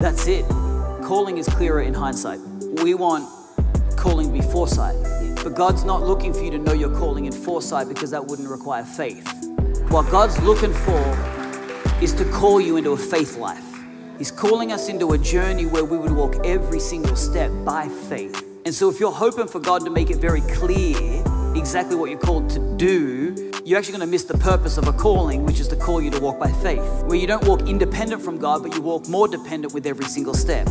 That's it. Calling is clearer in hindsight. We want calling to be foresight. But God's not looking for you to know your calling in foresight because that wouldn't require faith. What God's looking for is to call you into a faith life. He's calling us into a journey where we would walk every single step by faith. And so, if you're hoping for God to make it very clear exactly what you're called to do, you're actually going to miss the purpose of a calling, which is to call you to walk by faith, where you don't walk independent from God, but you walk more dependent with every single step.